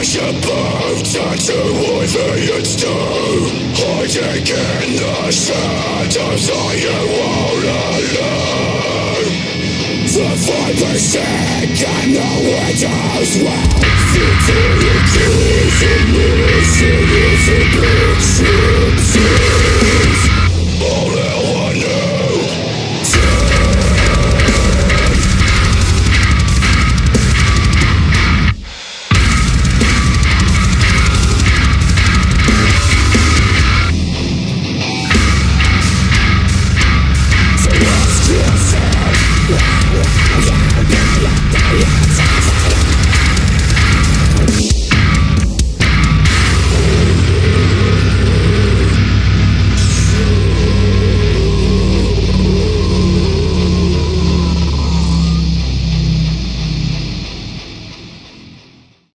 Flesh and bone, tattoo with aliens do Hiding in the shadows, I am all alone? The fight is and the widow's well Futility Yourself